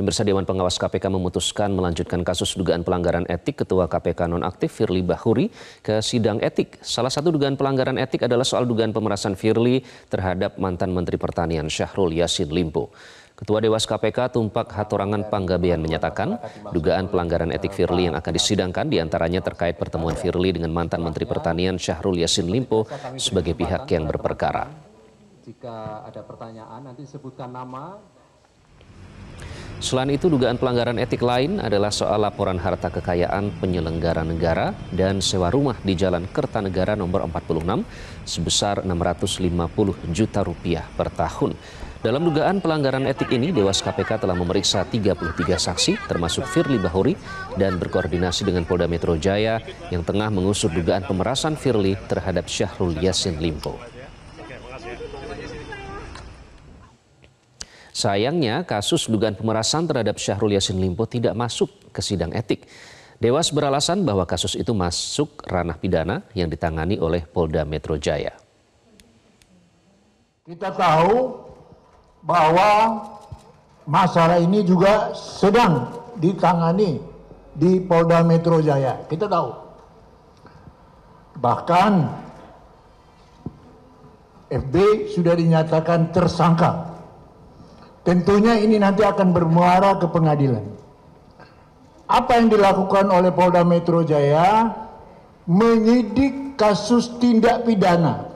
Pemirsa Dewan Pengawas KPK memutuskan melanjutkan kasus dugaan pelanggaran etik Ketua KPK nonaktif Firly Bahuri ke sidang etik. Salah satu dugaan pelanggaran etik adalah soal dugaan pemerasan Firly terhadap mantan Menteri Pertanian Syahrul Yassin Limpo. Ketua Dewas KPK Tumpak Hatorangan Panggabean menyatakan dugaan pelanggaran etik Firly yang akan disidangkan di antaranya terkait pertemuan Firly dengan mantan Menteri Pertanian Syahrul Yassin Limpo sebagai pihak yang berperkara. Jika ada pertanyaan nanti sebutkan nama. Selain itu, dugaan pelanggaran etik lain adalah soal laporan harta kekayaan penyelenggara negara dan sewa rumah di Jalan Kertanegara nomor 46 sebesar 650 juta rupiah per tahun. Dalam dugaan pelanggaran etik ini, Dewas KPK telah memeriksa 33 saksi, termasuk Firly Bahuri, dan berkoordinasi dengan Polda Metro Jaya yang tengah mengusut dugaan pemerasan Firly terhadap Syahrul Yassin Limpo. Sayangnya, kasus dugaan pemerasan terhadap Syahrul Yassin Limpo tidak masuk ke sidang etik. Dewas beralasan bahwa kasus itu masuk ranah pidana yang ditangani oleh Polda Metro Jaya. Kita tahu bahwa masalah ini juga sedang ditangani di Polda Metro Jaya. Kita tahu. Bahkan FB sudah dinyatakan tersangka Tentunya ini nanti akan bermuara ke pengadilan. Apa yang dilakukan oleh Polda Metro Jaya menyidik kasus tindak pidana.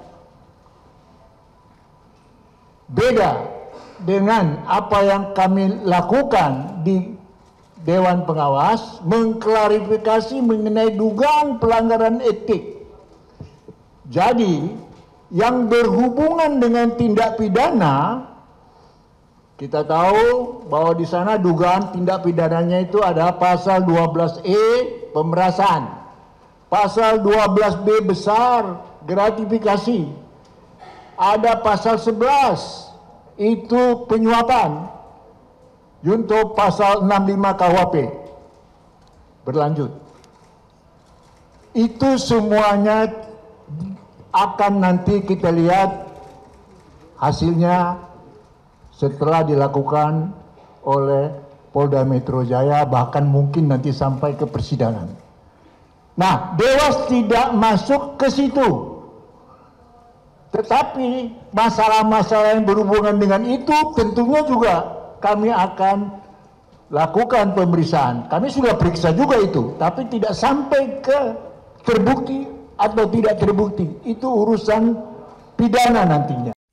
Beda dengan apa yang kami lakukan di Dewan Pengawas mengklarifikasi mengenai dugaan pelanggaran etik. Jadi, yang berhubungan dengan tindak pidana kita tahu bahwa di sana dugaan tindak pidananya itu ada pasal 12E pemerasan. Pasal 12B besar gratifikasi. Ada pasal 11 itu penyuapan. Junto pasal 65 KWP. Berlanjut. Itu semuanya akan nanti kita lihat hasilnya setelah dilakukan oleh Polda Metro Jaya bahkan mungkin nanti sampai ke persidangan. Nah, Dewas tidak masuk ke situ. Tetapi masalah-masalah yang berhubungan dengan itu tentunya juga kami akan lakukan pemeriksaan. Kami sudah periksa juga itu, tapi tidak sampai ke terbukti atau tidak terbukti. Itu urusan pidana nantinya.